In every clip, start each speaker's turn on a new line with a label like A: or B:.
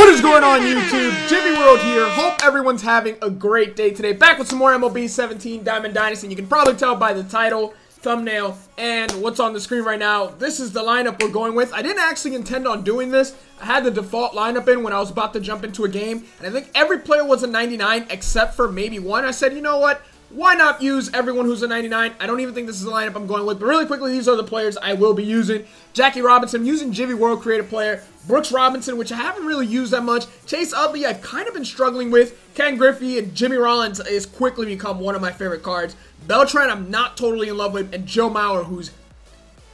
A: What is going on YouTube? Gyvi World here. Hope everyone's having a great day today. Back with some more MLB 17 Diamond Dynasty. You can probably tell by the title, thumbnail, and what's on the screen right now. This is the lineup we're going with. I didn't actually intend on doing this. I had the default lineup in when I was about to jump into a game, and I think every player was a 99 except for maybe one. I said, you know what? Why not use everyone who's a 99? I don't even think this is the lineup I'm going with, but really quickly, these are the players I will be using. Jackie Robinson, using Gyvi World Creative Player. Brooks Robinson, which I haven't really used that much. Chase Utley, I've kind of been struggling with. Ken Griffey and Jimmy Rollins is quickly become one of my favorite cards. Beltran, I'm not totally in love with. And Joe Mauer, who's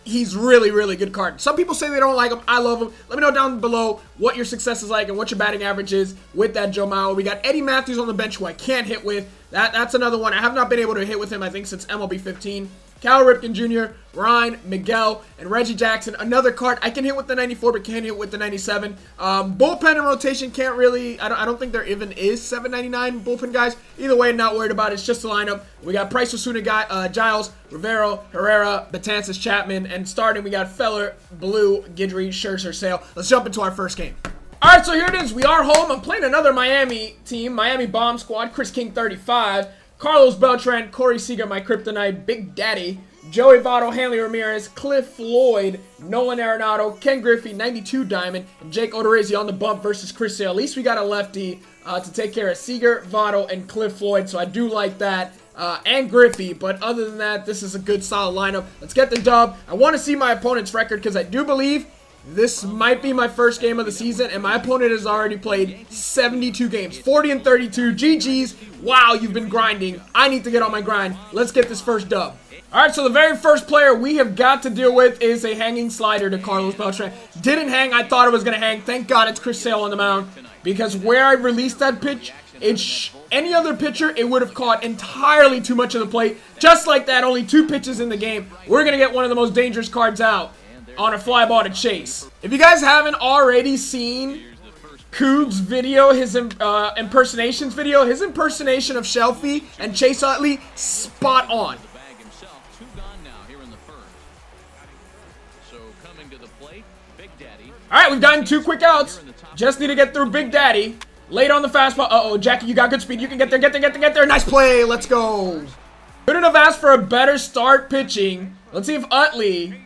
A: he's really, really good card. Some people say they don't like him. I love him. Let me know down below what your success is like and what your batting average is with that Joe Mauer. We got Eddie Mathews on the bench who I can't hit with. That That's another one. I have not been able to hit with him, I think, since MLB 15. Cal Ripken Jr., Ryan, Miguel, and Reggie Jackson. Another card I can hit with the 94, but can't hit with the 97. Um, bullpen and rotation can't really. I don't, I don't think there even is 799 bullpen guys. Either way, not worried about it. It's just a lineup. We got Price Osuna, guy, uh, Giles, Rivero, Herrera, Betances, Chapman, and starting we got Feller, Blue, Guidry, Scherzer, Sale. Let's jump into our first game. All right, so here it is. We are home. I'm playing another Miami team, Miami Bomb Squad. Chris King, 35. Carlos Beltran, Corey Seager, my kryptonite, Big Daddy, Joey Votto, Hanley Ramirez, Cliff Floyd, Nolan Arenado, Ken Griffey, 92 Diamond, and Jake Odorizzi on the bump versus Chris Sale. At least we got a lefty uh, to take care of Seager, Votto, and Cliff Floyd, so I do like that. Uh, and Griffey, but other than that, this is a good solid lineup. Let's get the dub. I want to see my opponent's record because I do believe this might be my first game of the season, and my opponent has already played 72 games. 40 and 32. GG's. Wow, you've been grinding. I need to get on my grind. Let's get this first dub. Alright, so the very first player we have got to deal with is a hanging slider to Carlos Beltran. Didn't hang. I thought it was going to hang. Thank God it's Chris Sale on the mound. Because where I released that pitch, it's any other pitcher, it would have caught entirely too much of the plate. Just like that, only two pitches in the game. We're going to get one of the most dangerous cards out on a fly ball to chase. If you guys haven't already seen Coog's video, his uh, impersonations video, his impersonation of Shelfie and Chase Utley, spot on. Alright, we've gotten two quick outs. Just need to get through Big Daddy. Late on the fastball. Uh-oh, Jackie, you got good speed. You can get there, get there, get there, get there. Nice play. Let's go. Couldn't have asked for a better start pitching. Let's see if Utley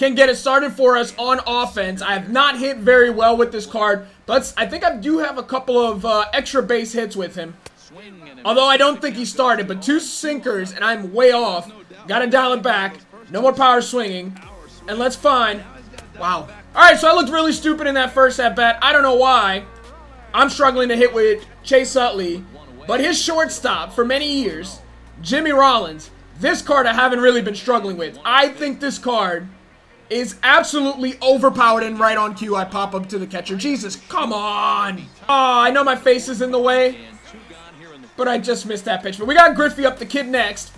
A: can get it started for us on offense. I have not hit very well with this card, but I think I do have a couple of uh, extra base hits with him. Although I don't think he started, but two sinkers, and I'm way off. Gotta dial it back. No more power swinging. And let's find... Wow. Alright, so I looked really stupid in that first at-bat. I don't know why. I'm struggling to hit with Chase Utley. But his shortstop for many years, Jimmy Rollins, this card I haven't really been struggling with. I think this card is absolutely overpowered and right on cue I pop up to the catcher. Jesus, come on. Oh, I know my face is in the way, but I just missed that pitch. But we got Griffey up the kid next.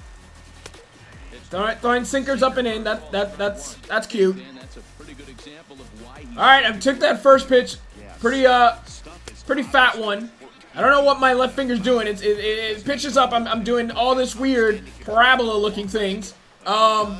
A: Throwing, throwing sinkers up and in. That, that, that's, that's cute. All right, I took that first pitch. Pretty, uh, pretty fat one. I don't know what my left finger's doing. It's, it, it, it pitches up. I'm, I'm doing all this weird parabola-looking things. Um,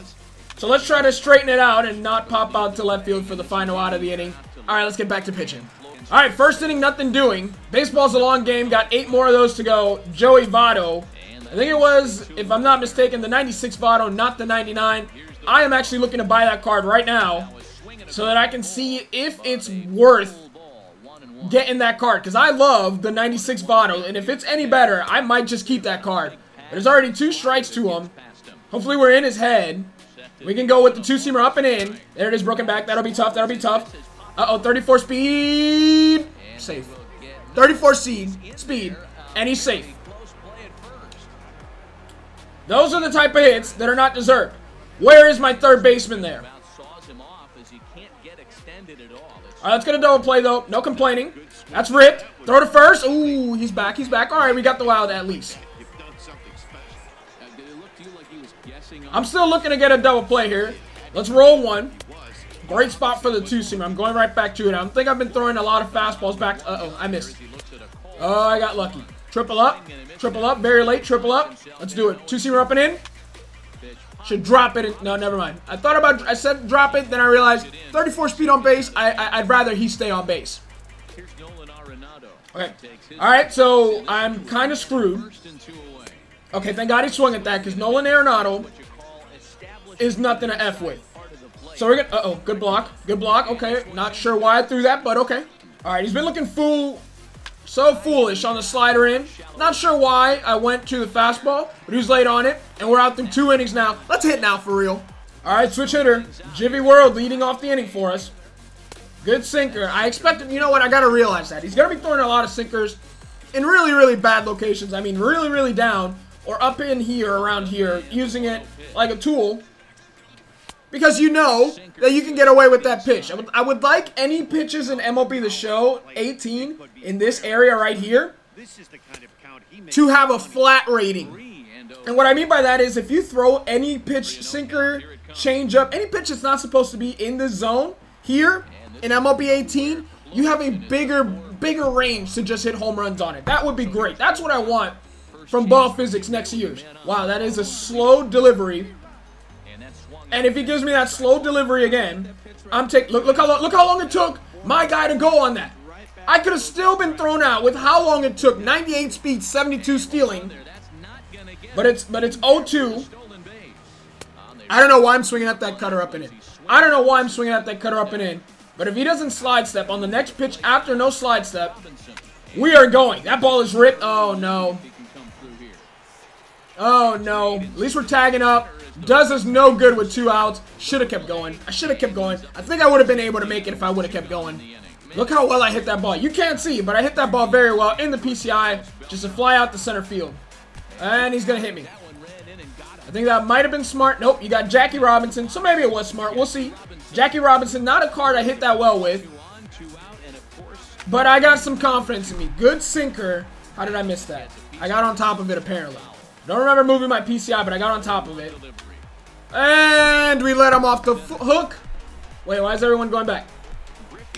A: so let's try to straighten it out and not pop out to left field for the final out of the inning. All right, let's get back to pitching. All right, first inning, nothing doing. Baseball's a long game. Got eight more of those to go. Joey Votto. I think it was, if I'm not mistaken, the 96 Votto, not the 99. I am actually looking to buy that card right now so that I can see if it's worth getting that card. Because I love the 96 Votto, and if it's any better, I might just keep that card. There's already two strikes to him. Hopefully we're in his head. We can go with the two-seamer up and in. There it is, broken back. That'll be tough. That'll be tough. Uh-oh, 34 speed. Safe. 34 seed, speed, and he's safe. Those are the type of hits that are not deserved. Where is my third baseman there? All right, let's get a double play, though. No complaining. That's ripped. Throw to first. Ooh, he's back. He's back. All right, we got the wild at least. I'm still looking to get a double play here. Let's roll one. Great spot for the two-seamer. I'm going right back to it. I think I've been throwing a lot of fastballs back. Uh-oh, I missed. Oh, I got lucky. Triple up. Triple up. Very late. Triple up. Let's do it. Two-seamer up and in. Should drop it. No, never mind. I thought about, I said drop it, then I realized 34 speed on base. I, I, would rather he stay on base. Okay. All right, so I'm kind of screwed. Okay, thank God he swung at that because Nolan Arenado is nothing to F with. So we're gonna, uh-oh, good block, good block, okay. Not sure why I threw that, but okay. All right, he's been looking fool, so foolish on the slider in. Not sure why I went to the fastball, but he was late on it, and we're out through two innings now. Let's hit now for real. All right, switch hitter. Gyvi World leading off the inning for us. Good sinker. I expected, you know what, I gotta realize that. He's gonna be throwing a lot of sinkers in really, really bad locations. I mean, really, really down, or up in here, around here, using it like a tool. Because you know that you can get away with that pitch. I would, I would like any pitches in MLB The Show 18 in this area right here to have a flat rating. And what I mean by that is if you throw any pitch, sinker, changeup, any pitch that's not supposed to be in the zone here in MLB 18, you have a bigger, bigger range to just hit home runs on it. That would be great. That's what I want from ball physics next year. Wow, that is a slow delivery and if he gives me that slow delivery again, I'm taking. Look, look how long, look how long it took my guy to go on that. I could have still been thrown out with how long it took. 98 speed, 72 stealing. But it's but it's 0-2. I don't know why I'm swinging at that cutter up and in. I don't know why I'm swinging at that cutter up and in. But if he doesn't slide step on the next pitch after no slide step, we are going. That ball is ripped. Oh, no. Oh, no. At least we're tagging up. Does us no good with two outs. Should have kept going. I should have kept going. I think I would have been able to make it if I would have kept going. Look how well I hit that ball. You can't see, but I hit that ball very well in the PCI. Just to fly out the center field. And he's going to hit me. I think that might have been smart. Nope, you got Jackie Robinson, so maybe it was smart. We'll see. Jackie Robinson, not a card I hit that well with. But I got some confidence in me. Good sinker. How did I miss that? I got on top of it, apparently. Don't remember moving my PCI, but I got on top of it. And we let him off the hook. Wait, why is everyone going back?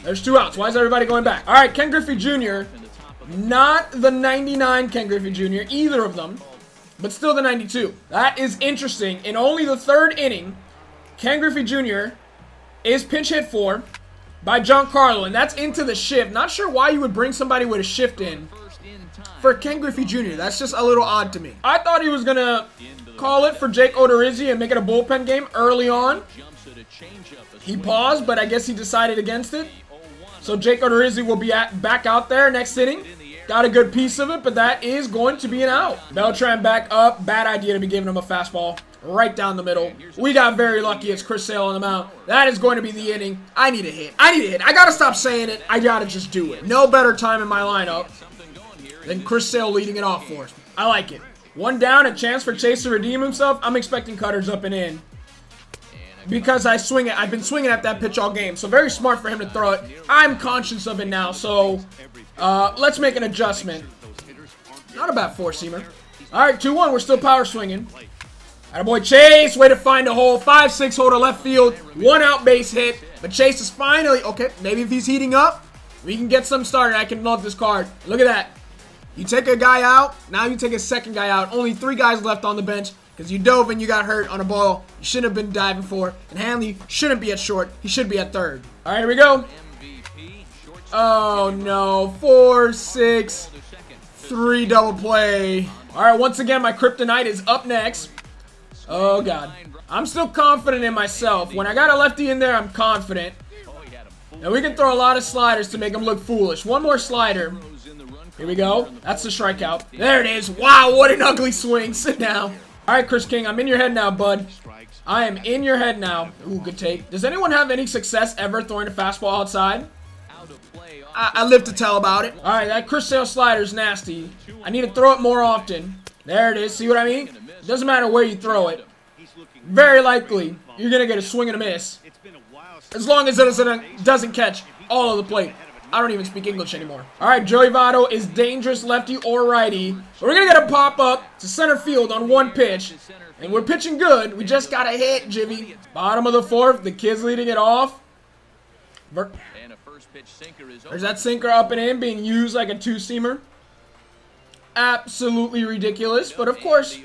A: There's two outs. Why is everybody going back? All right, Ken Griffey Jr. Not the 99 Ken Griffey Jr., either of them, but still the 92. That is interesting. In only the third inning, Ken Griffey Jr. is pinch hit for by Giancarlo, and that's into the shift. Not sure why you would bring somebody with a shift in for Ken Griffey Jr. That's just a little odd to me. I thought he was going to call it for Jake Odorizzi and make it a bullpen game early on. He paused, but I guess he decided against it. So Jake Odorizzi will be at, back out there next inning. Got a good piece of it, but that is going to be an out. Beltran back up. Bad idea to be giving him a fastball right down the middle. We got very lucky. It's Chris Sale on the mound. That is going to be the inning. I need a hit. I need a hit. I got to stop saying it. I got to just do it. No better time in my lineup than Chris Sale leading it off for us. I like it. One down, a chance for Chase to redeem himself. I'm expecting cutters up and in. Because I swing it. I've been swinging at that pitch all game. So very smart for him to throw it. I'm conscious of it now. So uh, let's make an adjustment. Not a bad four-seamer. All right, 2-1. We're still power swinging. Boy Chase. Way to find a hole. 5-6 hole to left field. One out base hit. But Chase is finally... Okay, maybe if he's heating up, we can get some started. I can love this card. Look at that. You take a guy out, now you take a second guy out. Only three guys left on the bench because you dove and you got hurt on a ball you shouldn't have been diving for. And Hanley shouldn't be at short. He should be at third. All right, here we go. Oh, no. Four, six, three double play. All right, once again, my Kryptonite is up next. Oh, God. I'm still confident in myself. When I got a lefty in there, I'm confident. And we can throw a lot of sliders to make him look foolish. One more slider. Here we go. That's the strikeout. There it is. Wow, what an ugly swing. Sit down. All right, Chris King, I'm in your head now, bud. I am in your head now. Ooh, good take. Does anyone have any success ever throwing a fastball outside? I, I live to tell about it. All right, that Chris Sale slider's nasty. I need to throw it more often. There it is. See what I mean? It Doesn't matter where you throw it. Very likely, you're going to get a swing and a miss. As long as it doesn't, doesn't catch all of the plate. I don't even speak English anymore. All right, Joey Votto is dangerous lefty or righty. We're going to get a pop-up to center field on one pitch. And we're pitching good. We just got a hit, Jimmy. Bottom of the fourth. The kid's leading it off. There's that sinker up and in being used like a two-seamer. Absolutely ridiculous. But, of course,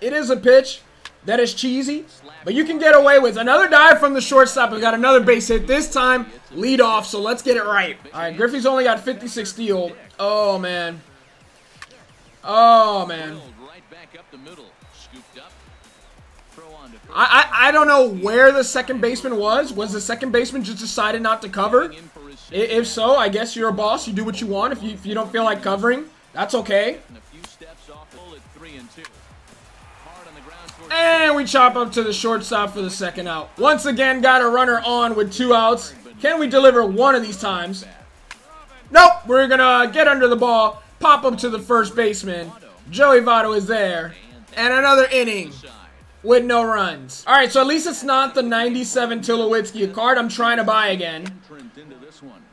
A: it is a pitch. That is cheesy, but you can get away with another dive from the shortstop. We got another base hit. This time, lead off, so let's get it right. All right, Griffey's only got 56 steal. Oh, man. Oh, man. I, I, I don't know where the second baseman was. Was the second baseman just decided not to cover? If so, I guess you're a boss. You do what you want. If you, if you don't feel like covering, that's okay. And we chop up to the shortstop for the second out. Once again, got a runner on with two outs. Can we deliver one of these times? Nope. We're going to get under the ball, pop up to the first baseman. Joey Votto is there. And another inning with no runs. All right, so at least it's not the 97 Tulowitzki card I'm trying to buy again.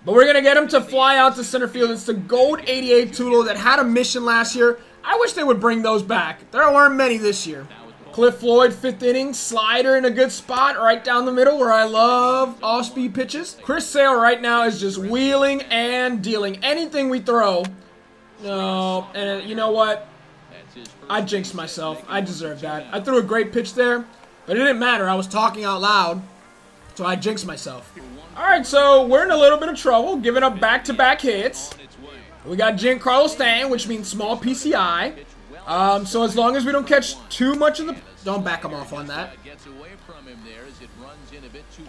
A: But we're going to get him to fly out to center field. It's the gold 88 Tulo that had a mission last year. I wish they would bring those back. There weren't many this year. Cliff Floyd, fifth inning, slider in a good spot right down the middle where I love off-speed pitches. Chris Sale right now is just wheeling and dealing. Anything we throw. No, and uh, you know what? I jinxed myself. I deserve that. I threw a great pitch there, but it didn't matter. I was talking out loud, so I jinxed myself. All right, so we're in a little bit of trouble, giving up back-to-back -back hits. We got Giancarlo Stanton, which means small PCI. Um, so as long as we don't catch too much of the... Don't back him off on that.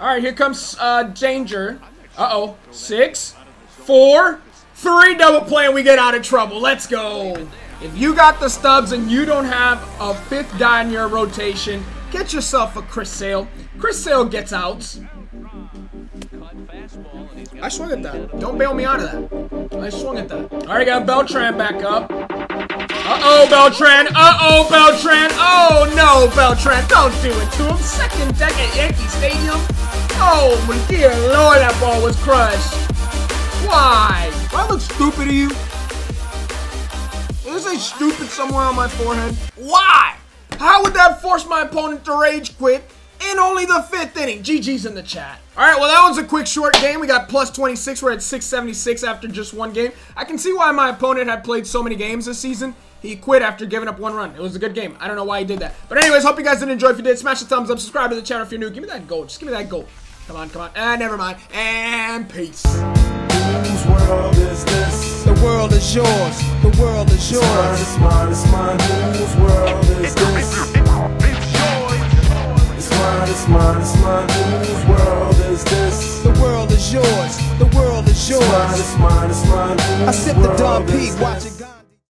A: All right, here comes uh, Danger. Uh-oh. Six, four, three double play, and we get out of trouble. Let's go. If you got the stubs and you don't have a fifth guy in your rotation, get yourself a Chris Sale. Chris Sale gets out. I swung at that. Don't bail me out of that. I swung at that. All right, got Beltran back up. Uh-oh, Beltran. Uh-oh, Beltran. Oh, no, Beltran. Don't do it to him. Second deck at Yankee Stadium. Oh, my dear lord, that ball was crushed. Why? Do I look stupid to you? Is there stupid somewhere on my forehead? Why? How would that force my opponent to rage quit in only the fifth inning? GG's in the chat. All right, well, that was a quick, short game. We got plus 26. We're at 676 after just one game. I can see why my opponent had played so many games this season. He quit after giving up one run. It was a good game. I don't know why he did that. But anyways, hope you guys did enjoy. If you did, smash the thumbs up. Subscribe to the channel if you're new. Give me that gold. Just give me that gold. Come on, come on. Ah, never mind. And peace.
B: Whose world is this?
C: The world is yours. The world is yours.
B: It's mine, it's mine, it's mine. Whose world is this? It's mine, it's mine, it's mine. Whose world is this?
C: The world is yours. The world is yours.
B: It's mine, it's mine, it's mine.
C: I sip the Dom P, watching.